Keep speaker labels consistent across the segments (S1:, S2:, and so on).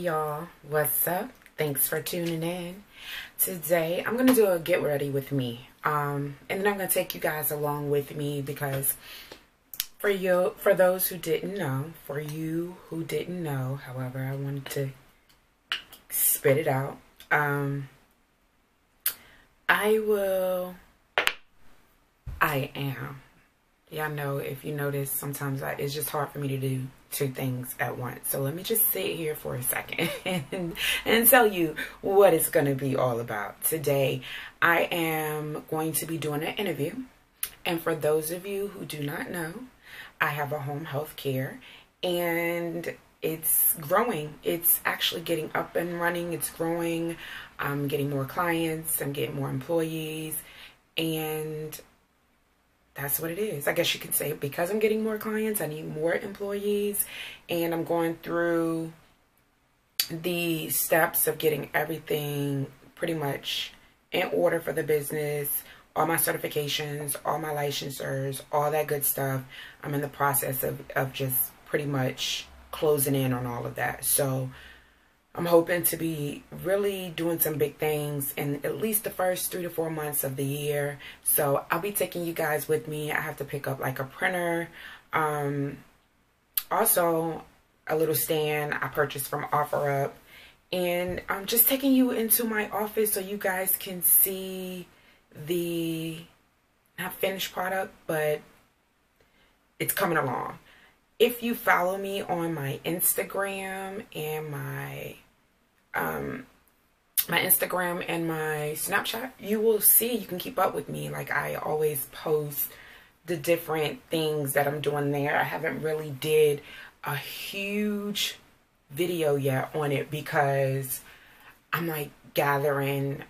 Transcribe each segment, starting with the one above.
S1: Y'all, what's up? Thanks for tuning in. Today I'm gonna do a get ready with me. Um, and then I'm gonna take you guys along with me because for you for those who didn't know, for you who didn't know, however, I wanted to spit it out. Um I will I am. Y'all know if you notice sometimes I, it's just hard for me to do two things at once. So let me just sit here for a second and, and tell you what it's going to be all about. Today, I am going to be doing an interview. And for those of you who do not know, I have a home health care and it's growing. It's actually getting up and running. It's growing. I'm getting more clients. I'm getting more employees. And that's what it is. I guess you could say because I'm getting more clients, I need more employees, and I'm going through the steps of getting everything pretty much in order for the business, all my certifications, all my licensures, all that good stuff. I'm in the process of, of just pretty much closing in on all of that. So I'm hoping to be really doing some big things in at least the first three to four months of the year. So I'll be taking you guys with me. I have to pick up like a printer. Um, also, a little stand I purchased from OfferUp. And I'm just taking you into my office so you guys can see the not finished product, but it's coming along if you follow me on my Instagram and my um my Instagram and my Snapchat, you will see you can keep up with me. Like I always post the different things that I'm doing there. I haven't really did a huge video yet on it because I'm like gathering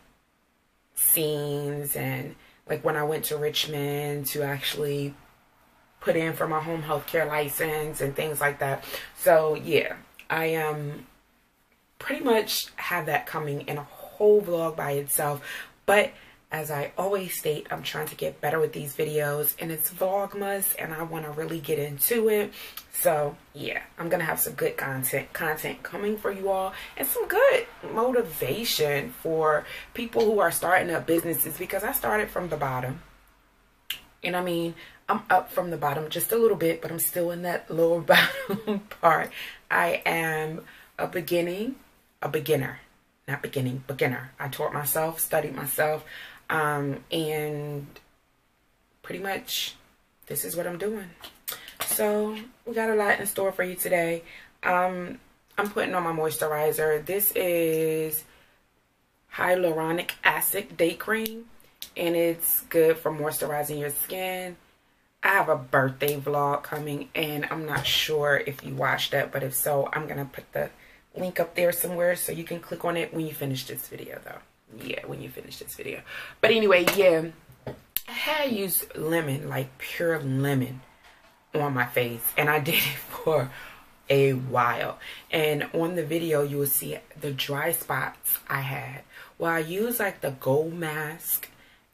S1: scenes and like when I went to Richmond to actually put in for my home health care license and things like that. So yeah, I am um, pretty much have that coming in a whole vlog by itself. But as I always state, I'm trying to get better with these videos and it's Vlogmas and I want to really get into it. So yeah, I'm going to have some good content content coming for you all and some good motivation for people who are starting up businesses because I started from the bottom. And I mean, I'm up from the bottom just a little bit, but I'm still in that lower bottom part. I am a beginning, a beginner, not beginning, beginner. I taught myself, studied myself, um, and pretty much this is what I'm doing. So we got a lot in store for you today. Um, I'm putting on my moisturizer. This is hyaluronic acid day cream, and it's good for moisturizing your skin I have a birthday vlog coming and I'm not sure if you watched that, but if so, I'm going to put the link up there somewhere so you can click on it when you finish this video though. Yeah, when you finish this video. But anyway, yeah, I had used lemon, like pure lemon on my face and I did it for a while. And on the video, you will see the dry spots I had. Well, I use like the gold mask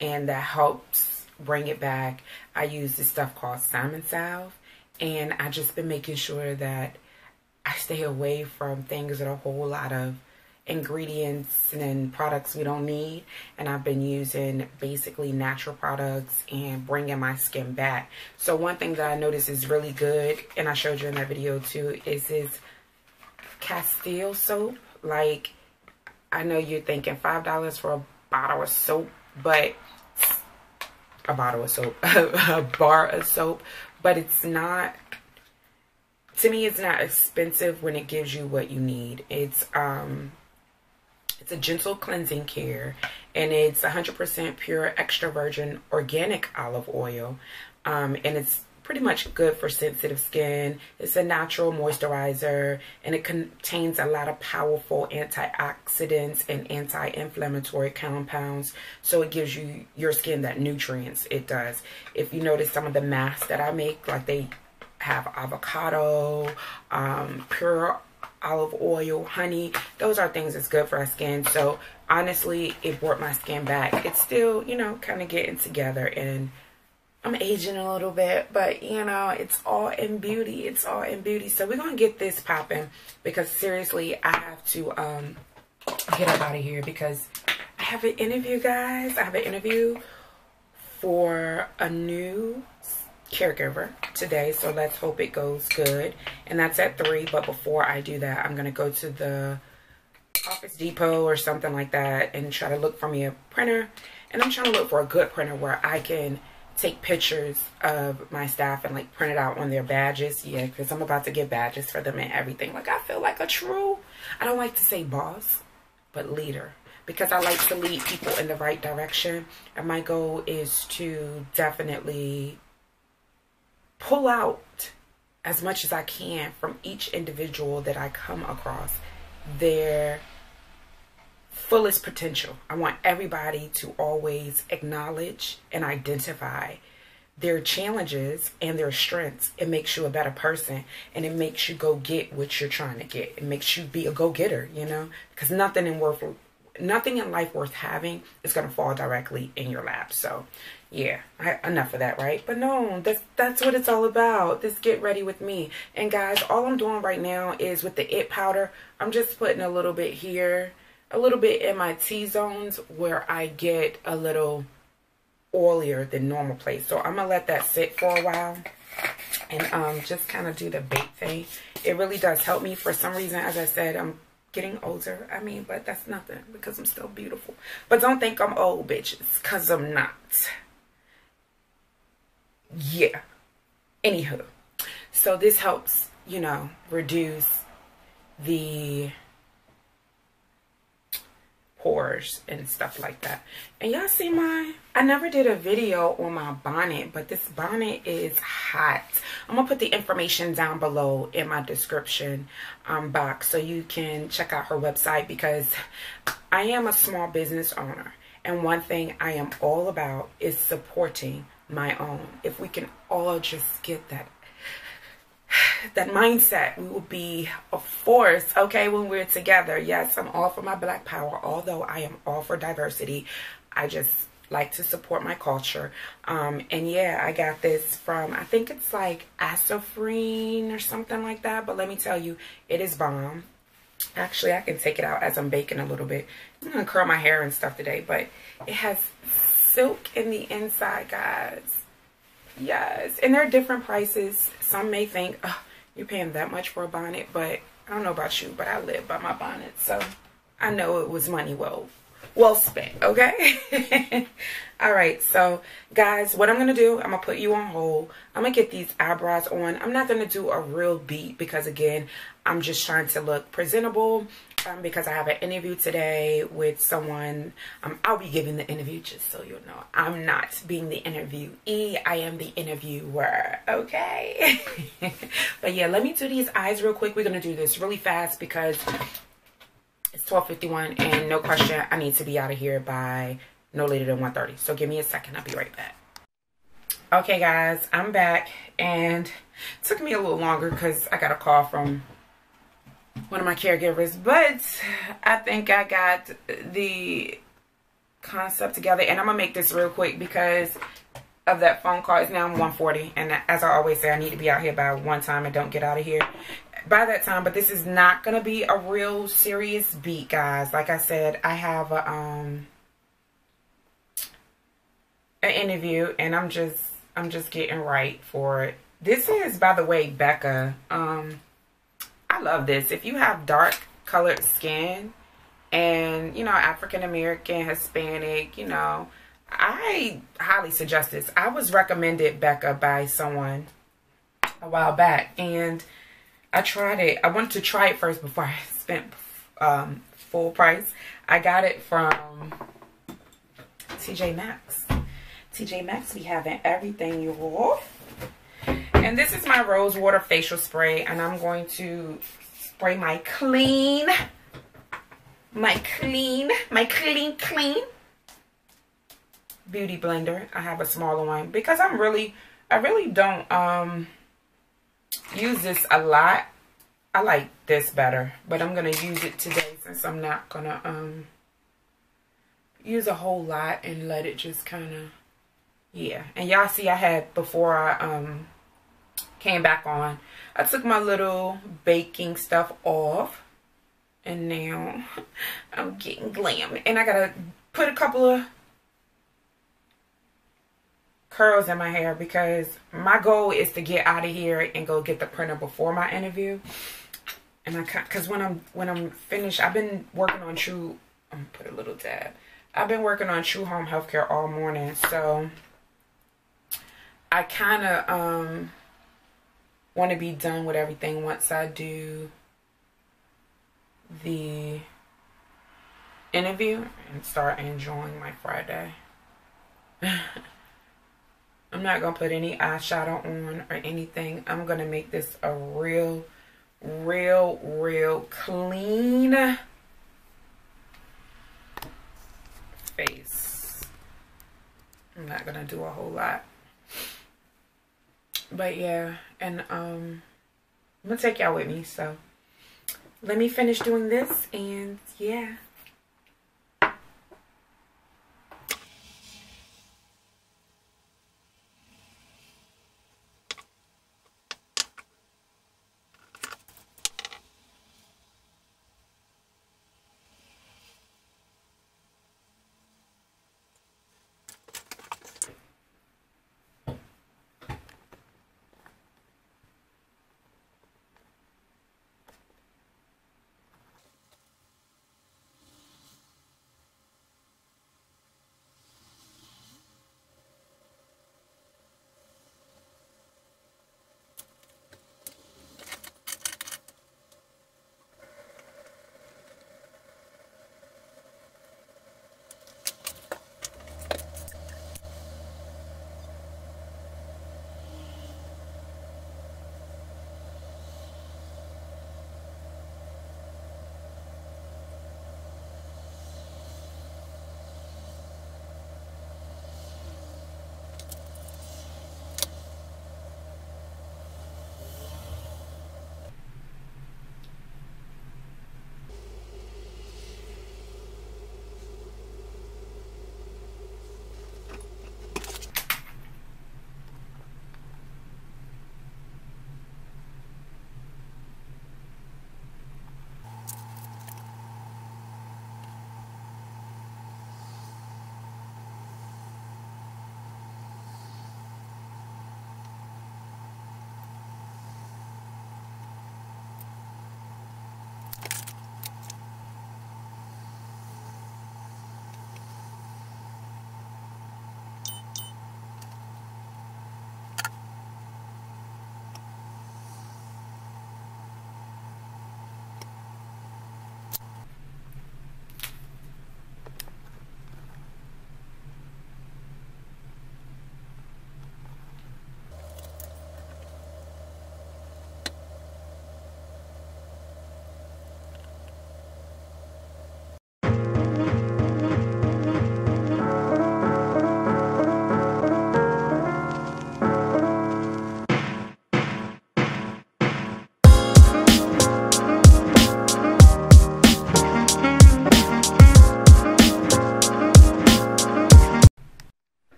S1: and that helps bring it back. I use this stuff called Simon Salve. And I just been making sure that I stay away from things that are a whole lot of ingredients and products we don't need. And I've been using basically natural products and bringing my skin back. So one thing that I noticed is really good, and I showed you in that video too, is this Castile soap. Like, I know you're thinking $5 for a bottle of soap, but a bottle of soap, a bar of soap, but it's not, to me, it's not expensive when it gives you what you need. It's, um, it's a gentle cleansing care and it's 100% pure extra virgin organic olive oil. Um, and it's pretty much good for sensitive skin. It's a natural moisturizer and it contains a lot of powerful antioxidants and anti-inflammatory compounds. So it gives you your skin that nutrients it does. If you notice some of the masks that I make, like they have avocado, um, pure olive oil, honey. Those are things that's good for our skin. So honestly, it brought my skin back. It's still, you know, kind of getting together and I'm aging a little bit, but you know, it's all in beauty. It's all in beauty. So we're gonna get this popping because seriously, I have to um get up out of here because I have an interview, guys. I have an interview for a new caregiver today. So let's hope it goes good. And that's at three. But before I do that, I'm gonna go to the Office Depot or something like that and try to look for me a printer. And I'm trying to look for a good printer where I can take pictures of my staff and like print it out on their badges. Yeah, because I'm about to get badges for them and everything. Like I feel like a true, I don't like to say boss, but leader. Because I like to lead people in the right direction. And my goal is to definitely pull out as much as I can from each individual that I come across their fullest potential. I want everybody to always acknowledge and identify their challenges and their strengths. It makes you a better person and it makes you go get what you're trying to get. It makes you be a go-getter, you know? Because nothing in worth nothing in life worth having is going to fall directly in your lap. So, yeah, I, enough of that, right? But no, that's that's what it's all about. This get ready with me. And guys, all I'm doing right now is with the it powder, I'm just putting a little bit here a little bit in my T-zones where I get a little oilier than normal place. So I'm going to let that sit for a while and um, just kind of do the bake thing. It really does help me. For some reason, as I said, I'm getting older. I mean, but that's nothing because I'm still beautiful. But don't think I'm old, bitches, because I'm not. Yeah. Anywho. So this helps, you know, reduce the pores and stuff like that. And y'all see my, I never did a video on my bonnet, but this bonnet is hot. I'm going to put the information down below in my description um, box so you can check out her website because I am a small business owner. And one thing I am all about is supporting my own. If we can all just get that that mindset, we will be a force, okay, when we're together. Yes, I'm all for my black power, although I am all for diversity. I just like to support my culture. Um, and yeah, I got this from, I think it's like Asofrene or something like that. But let me tell you, it is bomb. Actually, I can take it out as I'm baking a little bit. I'm going to curl my hair and stuff today. But it has silk in the inside, guys. Yes, and there are different prices. Some may think, oh, you're paying that much for a bonnet, but I don't know about you, but I live by my bonnet, so I know it was money well well spent, okay? All right, so guys, what I'm going to do, I'm going to put you on hold. I'm going to get these eyebrows on. I'm not going to do a real beat because, again, I'm just trying to look presentable um, because I have an interview today with someone. Um, I'll be giving the interview just so you know. I'm not being the interviewee. I am the interviewer, okay? but yeah, let me do these eyes real quick. We're going to do this really fast because it's 12.51 and no question, I need to be out of here by no later than 1.30. So give me a second. I'll be right back. Okay, guys, I'm back and took me a little longer because I got a call from one of my caregivers, but I think I got the concept together and I'm gonna make this real quick because of that phone call. It's now 140 and as I always say, I need to be out here by one time and don't get out of here by that time, but this is not gonna be a real serious beat, guys. Like I said, I have a um an interview and I'm just I'm just getting right for it. This is by the way Becca. Um I love this. If you have dark colored skin and, you know, African American, Hispanic, you know, I highly suggest this. I was recommended Becca by someone a while back and I tried it. I wanted to try it first before I spent um, full price. I got it from TJ Maxx. TJ Maxx be having everything you want. And this is my rose water facial spray. And I'm going to spray my clean, my clean, my clean, clean beauty blender. I have a smaller one because I'm really, I really don't um use this a lot. I like this better, but I'm going to use it today since I'm not going to um use a whole lot and let it just kind of yeah. And y'all see I had before I um came back on, I took my little baking stuff off. And now I'm getting glam. And I gotta put a couple of curls in my hair because my goal is to get out of here and go get the printer before my interview. And I cause when I'm when I'm finished, I've been working on True. I'm gonna put a little dab. I've been working on True Home Healthcare all morning, so I kind of um want to be done with everything once I do the interview and start enjoying my Friday. I'm not going to put any eyeshadow on or anything. I'm going to make this a real, real, real clean face. I'm not going to do a whole lot. But yeah, and um, I'm to take y'all with me. So let me finish doing this and yeah.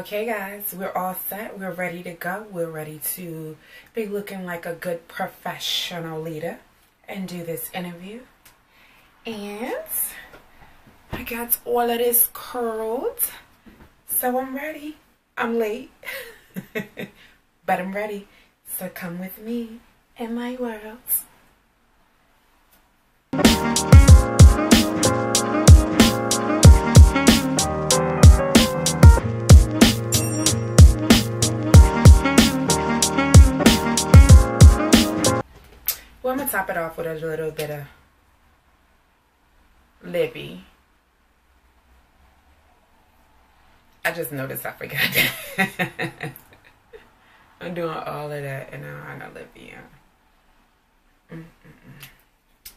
S1: Okay, guys, we're all set. We're ready to go. We're ready to be looking like a good professional leader and do this interview. And I got all of this curled, so I'm ready. I'm late, but I'm ready. So come with me in my world. Well, I'm going to top it off with a little bit of Lippy. I just noticed I forgot that. I'm doing all of that and now I got Lippy mm -mm -mm.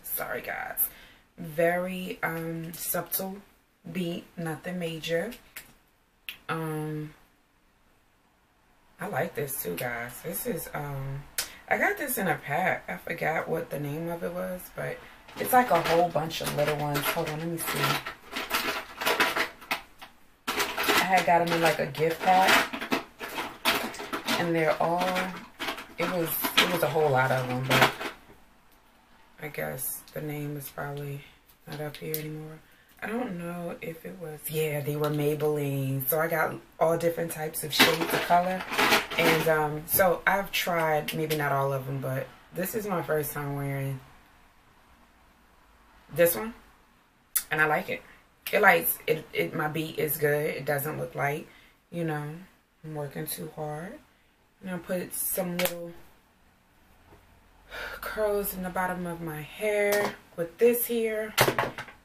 S1: Sorry, guys. Very um, subtle beat, nothing major. Um, I like this too, guys. This is um I got this in a pack. I forgot what the name of it was, but it's like a whole bunch of little ones. Hold on, let me see. I had got them in like a gift pack. And they're all, it was, it was a whole lot of them, but I guess the name is probably not up here anymore. I don't know if it was, yeah, they were Maybelline. So I got all different types of shades of color. And um, so I've tried, maybe not all of them, but this is my first time wearing this one. And I like it. It likes, it, it, my beat is good. It doesn't look like, you know, I'm working too hard. And I put some little curls in the bottom of my hair with this here.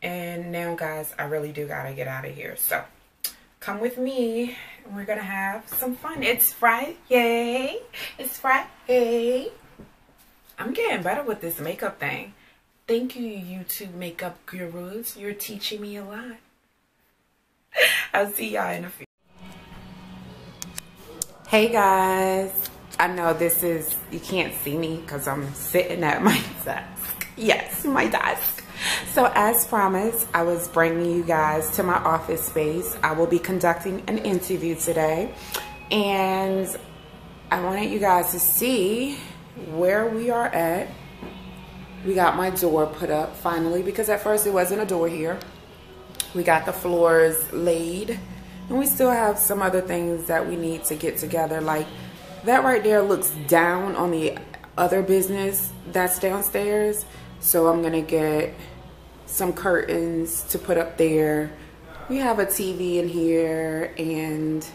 S1: And now, guys, I really do got to get out of here. So, come with me. We're going to have some fun. It's Friday. It's Friday. I'm getting better with this makeup thing. Thank you, YouTube makeup gurus. You're teaching me a lot. I'll see y'all in a few. Hey, guys. I know this is, you can't see me because I'm sitting at my desk. Yes, my desk. So as promised, I was bringing you guys to my office space. I will be conducting an interview today. And I wanted you guys to see where we are at. We got my door put up finally because at first it wasn't a door here. We got the floors laid. And we still have some other things that we need to get together like that right there looks down on the other business that's downstairs. So I'm gonna get some curtains to put up there. We have a TV in here and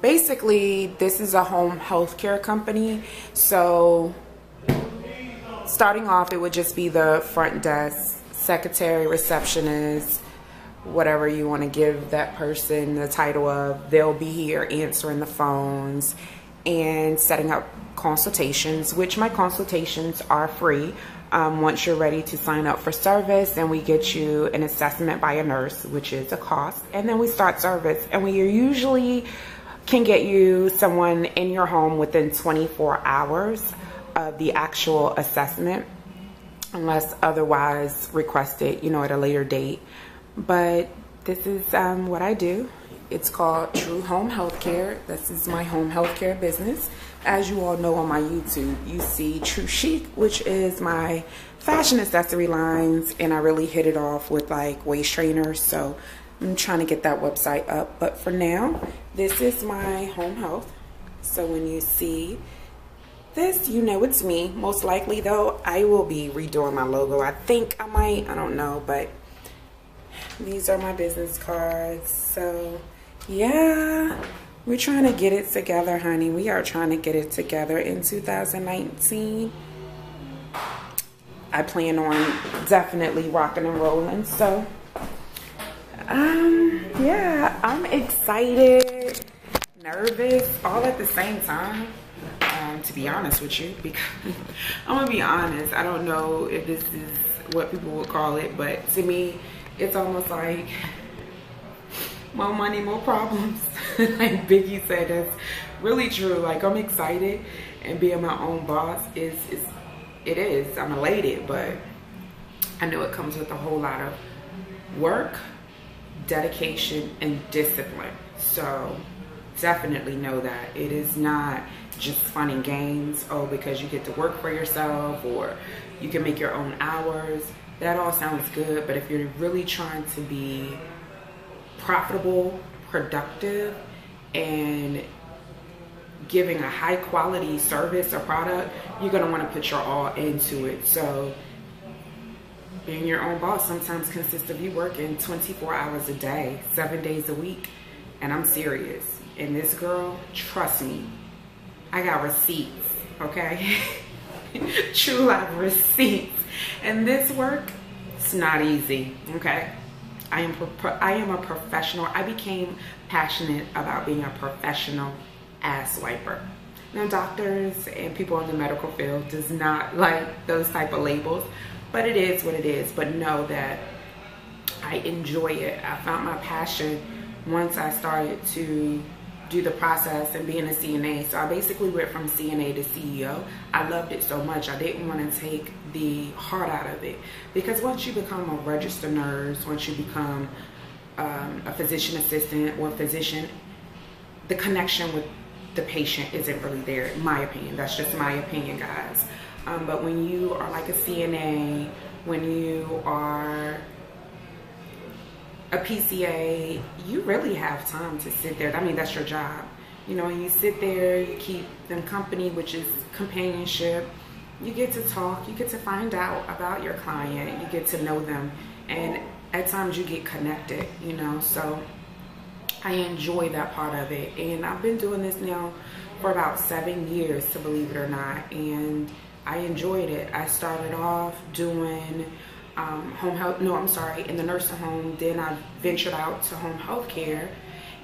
S1: basically this is a home healthcare company. So starting off, it would just be the front desk, secretary, receptionist, whatever you want to give that person the title of. They'll be here answering the phones and setting up consultations, which my consultations are free. Um, once you're ready to sign up for service and we get you an assessment by a nurse, which is a cost, and then we start service and we usually can get you someone in your home within 24 hours of the actual assessment unless otherwise requested, you know, at a later date. But this is um, what I do. It's called True Home Healthcare. This is my home healthcare business. As you all know on my YouTube, you see Tru Chic, which is my fashion accessory lines, and I really hit it off with like waist trainers. So I'm trying to get that website up. But for now, this is my home health. So when you see this, you know it's me. Most likely though, I will be redoing my logo. I think I might, I don't know, but these are my business cards. So yeah, we're trying to get it together, honey. We are trying to get it together in 2019. I plan on definitely rocking and rolling. So, um, yeah, I'm excited, nervous, all at the same time. Um, to be honest with you, because I'm gonna be honest, I don't know if this is what people would call it, but to me, it's almost like more money, more problems. like Biggie said, that's really true. Like I'm excited and being my own boss is, is it is. I'm elated, but I know it comes with a whole lot of work, dedication, and discipline. So definitely know that it is not just fun and games. Oh, because you get to work for yourself or you can make your own hours. That all sounds good, but if you're really trying to be profitable, productive, and giving a high quality service or product, you're gonna wanna put your all into it. So being your own boss sometimes consists of you working 24 hours a day, seven days a week. And I'm serious. And this girl, trust me, I got receipts, okay? True life receipts. And this work, it's not easy, okay? I am, I am a professional. I became passionate about being a professional ass wiper. Now doctors and people in the medical field does not like those type of labels, but it is what it is. But know that I enjoy it. I found my passion once I started to do the process and being a CNA. So I basically went from CNA to CEO. I loved it so much. I didn't want to take the heart out of it because once you become a registered nurse, once you become um, a physician assistant or a physician, the connection with the patient isn't really there, in my opinion. That's just my opinion, guys. Um, but when you are like a CNA, when you are a PCA, you really have time to sit there. I mean, that's your job. You know, you sit there, you keep them company, which is companionship. You get to talk, you get to find out about your client, you get to know them, and at times you get connected, you know. So I enjoy that part of it. And I've been doing this now for about seven years, to believe it or not. And I enjoyed it. I started off doing um, home health, no, I'm sorry, in the nursing home. Then I ventured out to home health care.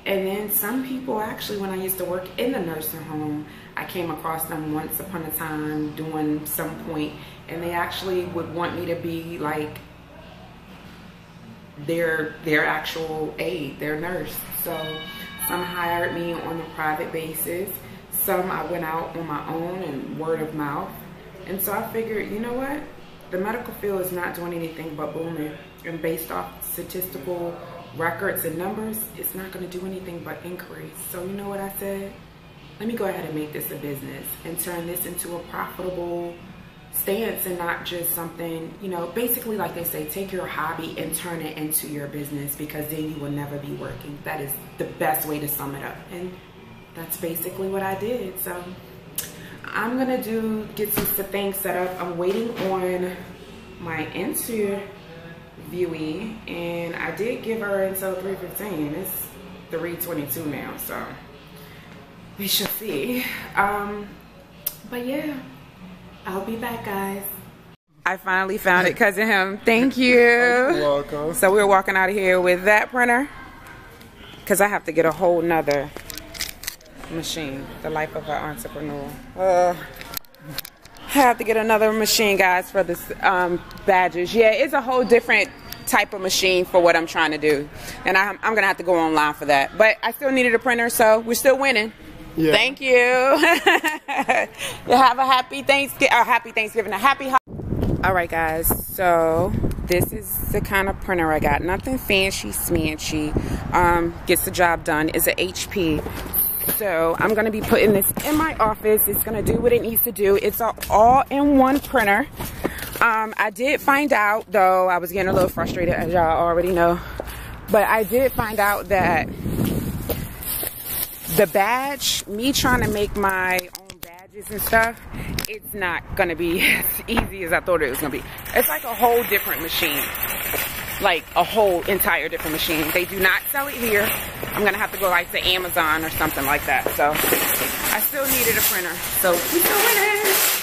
S1: And then some people actually, when I used to work in the nursing home, I came across them once upon a time doing some point, and they actually would want me to be like their their actual aide, their nurse. So some hired me on a private basis. Some I went out on my own and word of mouth. And so I figured, you know what? The medical field is not doing anything but booming. And based off statistical records and numbers, it's not going to do anything but increase. So you know what I said? Let me go ahead and make this a business and turn this into a profitable stance and not just something, you know, basically like they say, take your hobby and turn it into your business because then you will never be working. That is the best way to sum it up. And that's basically what I did. So I'm gonna do, get some things set up. I'm waiting on my interviewee and I did give her until 3.15. It's 3.22 now, so we shall see. Um, but yeah. I'll be back, guys. I finally found it, cousin him. Thank you.
S2: You're welcome.
S1: So we're walking out of here with that printer. Because I have to get a whole nother machine. The life of an entrepreneur. Uh, I have to get another machine, guys, for this um, badges. Yeah, it's a whole different type of machine for what I'm trying to do. And I'm, I'm going to have to go online for that. But I still needed a printer, so we're still winning. Yeah. Thank you. you have a happy Thanksgiving. A happy Thanksgiving. A happy. All right, guys. So this is the kind of printer I got. Nothing fancy, smanchy. Um, gets the job done. It's an HP. So I'm going to be putting this in my office. It's going to do what it needs to do. It's an all-in-one printer. Um, I did find out, though, I was getting a little frustrated, as y'all already know. But I did find out that the badge, me trying to make my own badges and stuff, it's not gonna be as easy as I thought it was gonna be. It's like a whole different machine. Like a whole entire different machine. They do not sell it here. I'm gonna have to go like to Amazon or something like that. So I still needed a printer. So we still winning.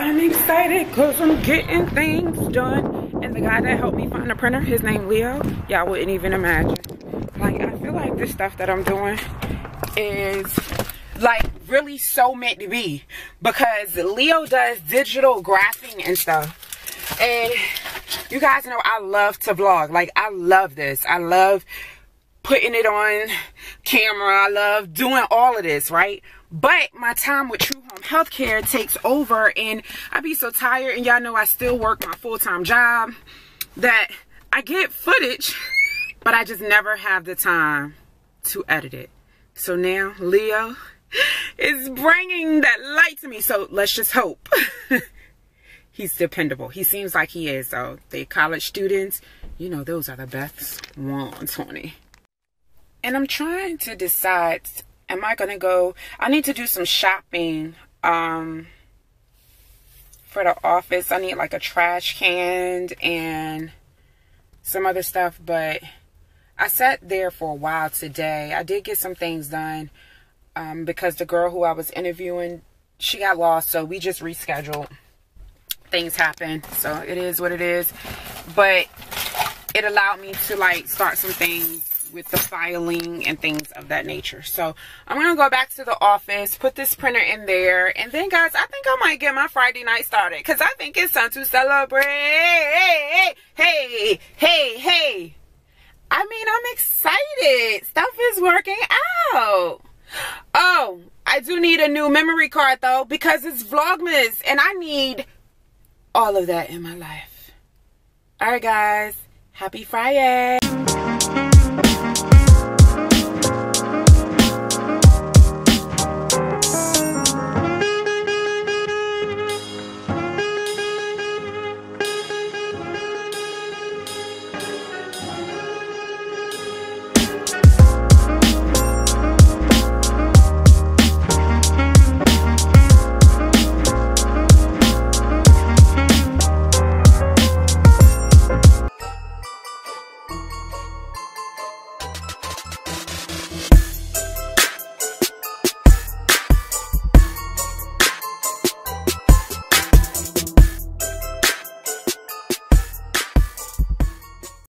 S1: I'm excited because I'm getting things done. And the guy that helped me find the printer, his name Leo, y'all wouldn't even imagine. Like, I feel like this stuff that I'm doing is like really so meant to be because Leo does digital graphing and stuff. And you guys know I love to vlog. Like, I love this. I love putting it on camera. I love doing all of this, right? But my time with True Home Healthcare takes over and I be so tired and y'all know I still work my full-time job that I get footage but I just never have the time to edit it. So now Leo is bringing that light to me. So let's just hope he's dependable. He seems like he is. So the college students, you know, those are the best ones, honey. And I'm trying to decide am I going to go? I need to do some shopping um, for the office. I need like a trash can and some other stuff. But I sat there for a while today. I did get some things done um, because the girl who I was interviewing, she got lost. So we just rescheduled. Things happen. So it is what it is. But it allowed me to like start some things with the filing and things of that nature. So I'm going to go back to the office, put this printer in there. And then, guys, I think I might get my Friday night started because I think it's time to celebrate. Hey, hey, hey, hey. I mean, I'm excited. Stuff is working out. Oh, I do need a new memory card though because it's Vlogmas and I need all of that in my life. All right, guys. Happy Friday.